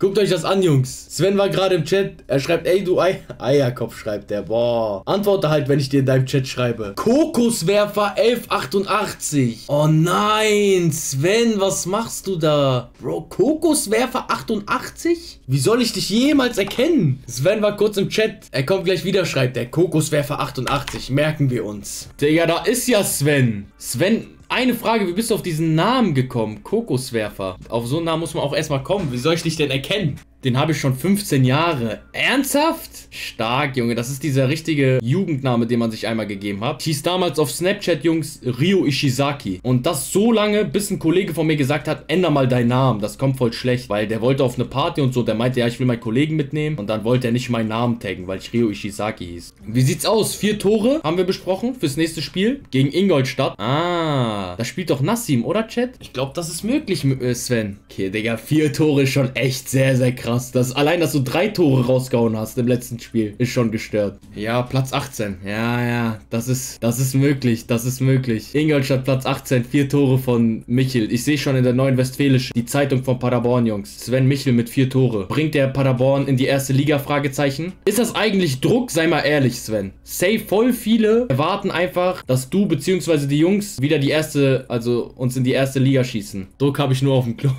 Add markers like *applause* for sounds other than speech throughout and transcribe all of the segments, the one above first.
Guckt euch das an, Jungs. Sven war gerade im Chat. Er schreibt, ey, du Ei Eierkopf, schreibt der. Boah. Antworte halt, wenn ich dir in deinem Chat schreibe. Kokoswerfer 1188. Oh nein, Sven, was machst du da? Bro, Kokoswerfer 88? Wie soll ich dich jemals erkennen? Sven war kurz im Chat. Er kommt gleich wieder, schreibt der. Kokoswerfer 88. Merken wir uns. Digga, da ist ja Sven. Sven, eine Frage, wie bist du auf diesen Namen gekommen? Kokoswerfer. Auf so einen Namen muss man auch erstmal kommen. Wie soll ich dich denn erkennen? Den habe ich schon 15 Jahre. Ernsthaft? Stark, Junge. Das ist dieser richtige Jugendname, den man sich einmal gegeben hat. Ich hieß damals auf Snapchat, Jungs, Ryo Ishizaki. Und das so lange, bis ein Kollege von mir gesagt hat, änder mal deinen Namen. Das kommt voll schlecht, weil der wollte auf eine Party und so. Der meinte, ja, ich will meinen Kollegen mitnehmen. Und dann wollte er nicht meinen Namen taggen, weil ich Ryo Ishizaki hieß. Wie sieht's aus? Vier Tore haben wir besprochen fürs nächste Spiel gegen Ingolstadt. Ah, da spielt doch Nassim, oder, Chat? Ich glaube, das ist möglich, äh, Sven. Okay, Digga, vier Tore ist schon echt sehr, sehr krass krass. Das, allein, dass du drei Tore rausgehauen hast im letzten Spiel, ist schon gestört. Ja, Platz 18. Ja, ja, das ist, das ist möglich. Das ist möglich. Ingolstadt Platz 18, vier Tore von Michel. Ich sehe schon in der neuen Westfälischen die Zeitung von Paderborn, Jungs. Sven Michel mit vier Tore. Bringt der Paderborn in die erste Liga? Fragezeichen. Ist das eigentlich Druck? Sei mal ehrlich, Sven. Safe voll viele erwarten einfach, dass du bzw. die Jungs wieder die erste, also uns in die erste Liga schießen. Druck habe ich nur auf dem Klo.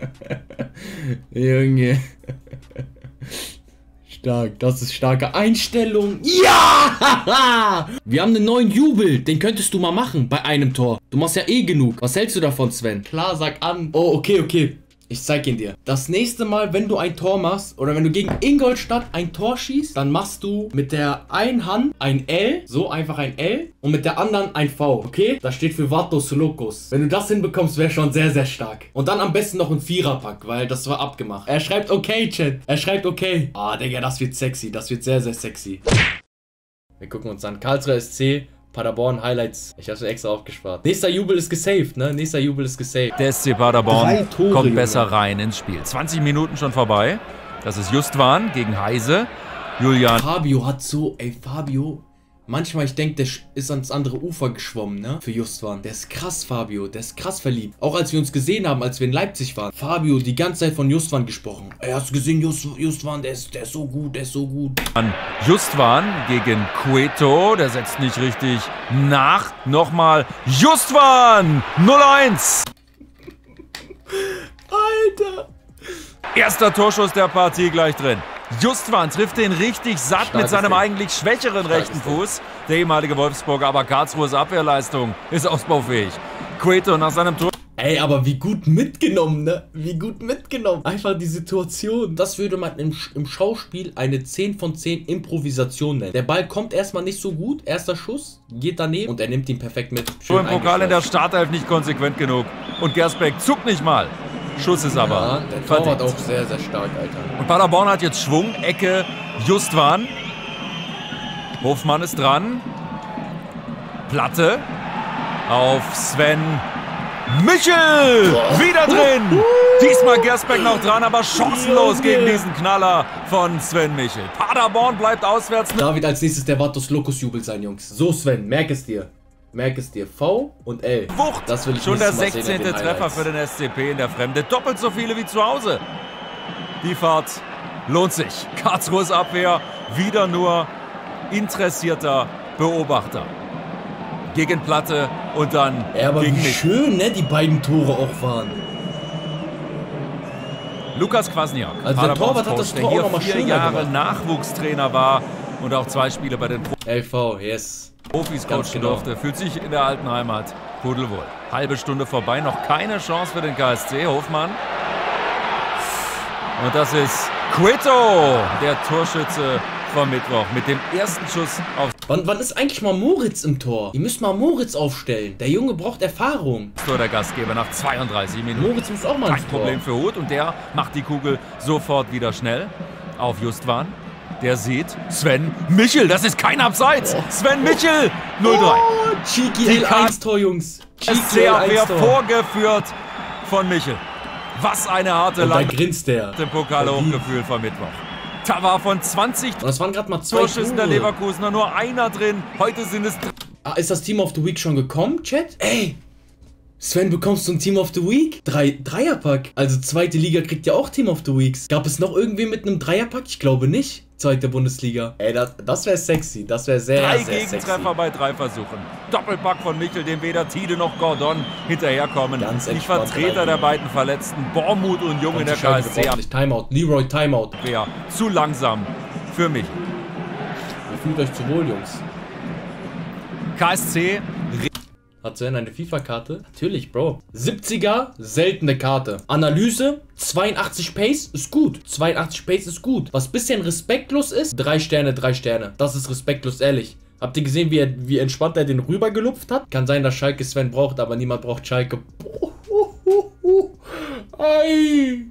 *laughs* Junge. Stark, das ist starke Einstellung. Ja! *laughs* Wir haben einen neuen Jubel. Den könntest du mal machen bei einem Tor. Du machst ja eh genug. Was hältst du davon, Sven? Klar, sag an. Oh, okay, okay. Ich zeig ihn dir. Das nächste Mal, wenn du ein Tor machst oder wenn du gegen Ingolstadt ein Tor schießt, dann machst du mit der einen Hand ein L, so einfach ein L und mit der anderen ein V, okay? Das steht für Vatos Locos. Wenn du das hinbekommst, wäre schon sehr, sehr stark. Und dann am besten noch ein Viererpack, weil das war abgemacht. Er schreibt okay, Chat. Er schreibt okay. Ah, Digga, das wird sexy. Das wird sehr, sehr sexy. Wir gucken uns an. Karlsruhe SC Paderborn Highlights. Ich habe es extra aufgespart. Nächster Jubel ist gesaved, ne? Nächster Jubel ist gesaved. Der SC Paderborn Tore, kommt besser rein ins Spiel. 20 Minuten schon vorbei. Das ist Justwan gegen Heise. Julian. Fabio hat so, ey, Fabio Manchmal, ich denke, der ist ans andere Ufer geschwommen, ne? Für Justwan. Der ist krass, Fabio. Der ist krass verliebt. Auch als wir uns gesehen haben, als wir in Leipzig waren. Fabio, die ganze Zeit von Justwan gesprochen. Ey, hast du gesehen, Just, Justwan, der ist, der ist so gut, der ist so gut. Justwan gegen Cueto. Der setzt nicht richtig nach. Nochmal Justwan! 0-1! Alter! Erster Torschuss der Partie gleich drin. Justwan trifft den richtig satt Starkes mit seinem Ding. eigentlich schwächeren Starkes rechten Fuß. Der ehemalige Wolfsburger, aber Karlsruhes Abwehrleistung ist ausbaufähig. Cueto nach seinem Tor. Ey, aber wie gut mitgenommen, ne? Wie gut mitgenommen. Einfach die Situation. Das würde man im, im Schauspiel eine 10 von 10 Improvisation nennen. Der Ball kommt erstmal nicht so gut. Erster Schuss, geht daneben und er nimmt ihn perfekt mit. Schön im Pokal in der Startelf nicht konsequent genug. Und Gersbeck zuckt nicht mal. Schuss ist aber. Ja, der Torwart auch sehr, sehr stark, Alter. Und Paderborn hat jetzt Schwung, Ecke, Justwan. Hofmann ist dran. Platte auf Sven Michel! Wieder drin! Diesmal Gersbeck noch dran, aber chancenlos gegen diesen Knaller von Sven Michel. Paderborn bleibt auswärts. David als nächstes der Vatos Locus Jubel sein, Jungs. So Sven, merk es dir. Merk es dir. V und L. Wucht! Das will ich Schon der 16. Treffer für den SCP in der Fremde. Doppelt so viele wie zu Hause. Die Fahrt lohnt sich. Karlsruhes Abwehr wieder nur interessierter Beobachter. Gegen Platte und dann ja, aber gegen wie mich. schön, ne, die beiden Tore auch waren. Lukas Kwasniak, also der Torwart hat das Tor der hier vier Jahre gemacht. Nachwuchstrainer war und auch zwei Spiele bei den Pro LV, yes. Profis coachen genau. durfte. Fühlt sich in der alten Heimat pudelwohl. Halbe Stunde vorbei, noch keine Chance für den KSC. Hofmann. Und das ist Quito, der Torschütze vom Mittwoch mit dem ersten Schuss auf. Wann, wann ist eigentlich mal Moritz im Tor? Ihr müsst mal Moritz aufstellen. Der Junge braucht Erfahrung. Tor der Gastgeber nach 32 Minuten. Moritz muss auch mal Kein Problem für Hut und der macht die Kugel sofort wieder schnell auf Justwan. Der sieht Sven Michel. Das ist kein Abseits. Oh. Sven Michel. 0-3. Oh, Cheeky L1-Tor, Jungs. Cheeky L1-Tor. vorgeführt von Michel. Was eine harte Und da grinst der. Den Pokal hochgefühlt vom Mittwoch. Da war von 20 Und das waren gerade mal zwei Torschüssen der Leverkusener nur einer drin. Heute sind es Ah, ist das Team of the Week schon gekommen, Chat? Ey, Sven, bekommst du ein Team of the Week? Drei, Dreierpack. Also zweite Liga kriegt ja auch Team of the Weeks. Gab es noch irgendwie mit einem Dreierpack? Ich glaube nicht. Zweite Bundesliga. Ey, das, das wäre sexy. Das wäre sehr, Drei sehr Gegentreffer sexy. bei drei Versuchen. Doppelpack von Michel, dem weder Tide noch Gordon hinterherkommen. Ganz Die Vertreter der beiden Verletzten, Bormut und Jung in der KSC, Timeout. Leroy Timeout. ja, zu langsam für mich. Ihr fühlt euch zu wohl, Jungs. KSC Hat Sven eine FIFA-Karte? Natürlich, Bro. 70er, seltene Karte. Analyse, 82 Pace ist gut. 82 Pace ist gut. Was bisschen respektlos ist, 3 Sterne, 3 Sterne. Das ist respektlos, ehrlich. Habt ihr gesehen, wie, er, wie entspannt er den rübergelupft hat? Kann sein, dass Schalke Sven braucht, aber niemand braucht Schalke. Ei.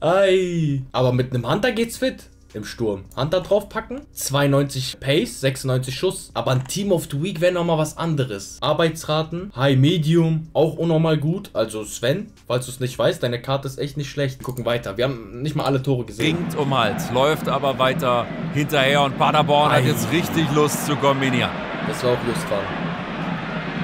Ei. Aber mit einem Hunter geht's fit. Im Sturm. Hunter draufpacken. 92 Pace, 96 Schuss. Aber ein Team of the Week wäre nochmal was anderes. Arbeitsraten, High Medium, auch unnormal gut. Also Sven, falls du es nicht weißt, deine Karte ist echt nicht schlecht. Gucken weiter. Wir haben nicht mal alle Tore gesehen. ringt um Hals, läuft aber weiter hinterher und Paderborn hat Ei. jetzt richtig Lust zu kombinieren. Das war auch Just dran.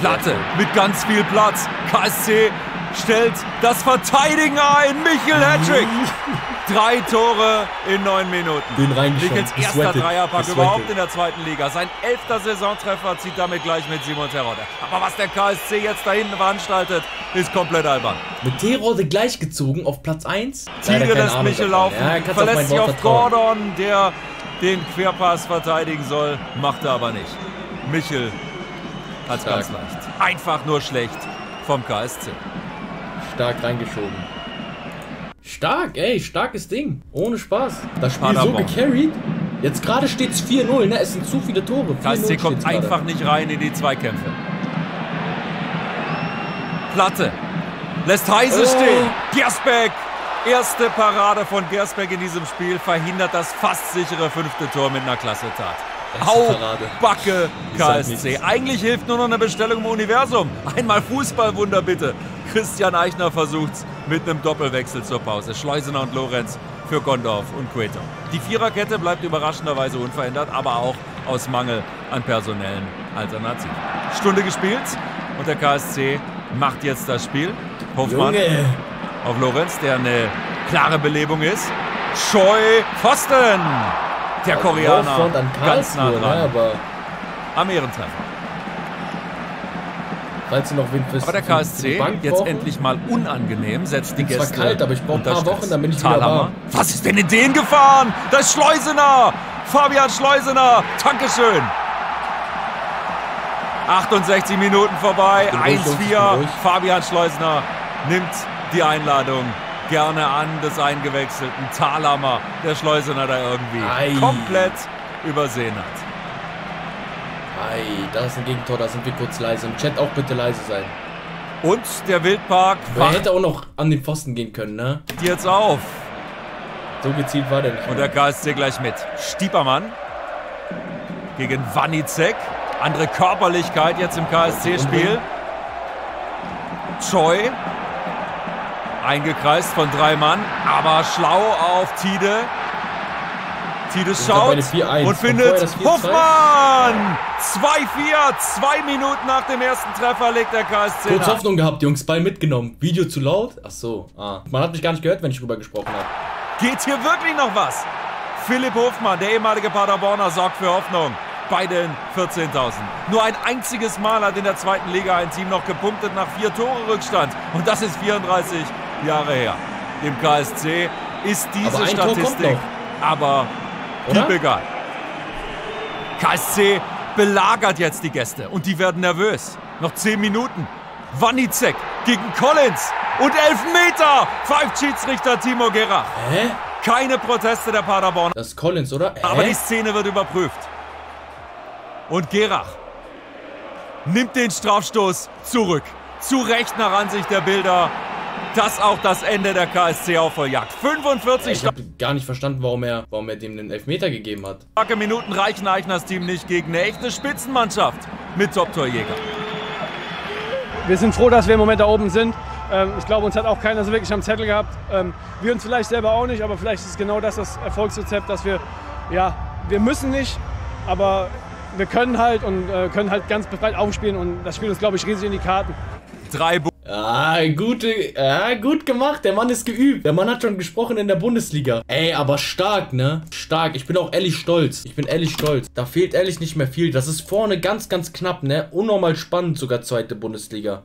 Platte mit ganz viel Platz. KSC stellt das Verteidigen ein. Michel Hattrick. *laughs* Drei Tore in neun Minuten. Den. Michels erster Dreierpack überhaupt in der zweiten Liga. Sein elfter Saisontreffer zieht damit gleich mit Simon Terodde. Aber was der KSC jetzt da hinten veranstaltet, ist komplett albern. Mit T-Rode gleichgezogen auf Platz 1. Tide lässt Michel laufen, Ja, auf verlässt sich auf vertrauen. Gordon, der den Querpass verteidigen soll, macht er aber nicht. Michel hat ganz leicht. Einfach nur schlecht vom KSC. Stark reingeschoben. Stark, ey, starkes Ding. Ohne Spaß. Das Spiel Paderborn. so gecarried. Jetzt gerade steht es 4-0, ne? Es sind zu viele Tore. 4-0 KSC kommt einfach nicht rein in die Zweikämpfe. Platte. Lässt Heise Oh. stehen. Gersbeck. Erste Parade von Gersbeck in diesem Spiel verhindert das fast sichere fünfte Tor mit einer klasse Tat. Beste Au, Parade. Backe, KSC. Eigentlich hilft nur noch eine Bestellung im Universum. Einmal Fußballwunder bitte. Christian Eichner versucht's mit einem Doppelwechsel zur Pause. Schleusener und Lorenz für Gondorf und Queto. Die Viererkette bleibt überraschenderweise unverändert, aber auch aus Mangel an personellen Alternativen. Stunde gespielt und der KSC macht jetzt das Spiel. Hofmann Junge. auf Lorenz, der eine klare Belebung ist. Scheu, Pfosten! Der Koreaner ganz nah dran ne? Aber am Ehrentreffer. Falls ihr noch wen fürs Aber der KSC, jetzt brauchen, endlich mal unangenehm, setzt die bin zwar Gäste kalt, aber ich brauche ein paar. Wochen, dann bin ich wieder Thalhammer. warm. Was ist denn in den gefahren? Das ist Schleusener! Fabian Schleusener! Dankeschön! 68 Minuten vorbei, bin ruhig, Jungs, ich bin 1-4. ruhig. Fabian Schleusener nimmt die Einladung gerne an des eingewechselten Thalhammer, der Schleusener da irgendwie Ei. komplett übersehen hat. Ei, da ist ein Gegentor, da sind wir kurz leise. Im Chat auch bitte leise sein. Und der Wildpark wacht hätte auch noch an den Pfosten gehen können, ne? jetzt auf. So gezielt war der nicht. Und der KSC gleich mit. Stiepermann gegen Wanizek. Andere Körperlichkeit jetzt im KSC-Spiel. Choi. Eingekreist von drei Mann, aber schlau auf Tide. Tide schaut mittlerweile 4-1. und Und findet 4-2. Hoffmann! 2-4, zwei Minuten nach dem ersten Treffer legt der KSC Kurz nach. Hoffnung gehabt, Jungs, Ball mitgenommen. Video zu laut? Ach so, ah. Man hat mich gar nicht gehört, wenn ich rüber gesprochen habe. Geht hier wirklich noch was? Philipp Hofmann, der ehemalige Paderborner, sorgt für Hoffnung bei den 14.000. Nur ein einziges Mal hat in der zweiten Liga ein Team noch gepunktet nach vier Tore Rückstand. Und das ist 34 Jahre her. Dem KSC ist diese Aber ein Tor kommt Statistik noch. aber Oder? piep egal. KSC belagert jetzt die Gäste und die werden nervös. Noch 10 Minuten. Wanizek gegen Collins und Elfmeter pfeift Schiedsrichter Timo Gerach. Hä? Keine Proteste der Paderborn, Das ist Collins, oder? Hä? aber die Szene wird überprüft. Und Gerach nimmt den Strafstoß zurück. Zu Recht nach Ansicht der Bilder. Das auch das Ende der KSC-Aufholjagd. 45 ich habe gar nicht verstanden, warum er, warum er dem den Elfmeter gegeben hat. starke Minuten reichen Eichners Team nicht gegen eine echte Spitzenmannschaft mit Top-Torjäger. wir sind froh, dass wir im Moment da oben sind. Ähm, ich glaube, uns hat auch keiner so wirklich am Zettel gehabt. Ähm, wir uns vielleicht selber auch nicht, aber vielleicht ist genau das das Erfolgsrezept, dass wir, ja, wir müssen nicht, aber wir können halt und äh, können halt ganz befreit aufspielen und das spielt uns, glaube ich, riesig in die Karten. Drei Bu Ah, gute, ah, gut gemacht. Der Mann ist geübt. Der Mann hat schon gesprochen in der Bundesliga. Ey, aber stark, ne? Stark. Ich bin auch ehrlich stolz. Ich bin ehrlich stolz. Da fehlt ehrlich nicht mehr viel. Das ist vorne ganz, ganz knapp, ne? Unnormal spannend sogar zweite Bundesliga.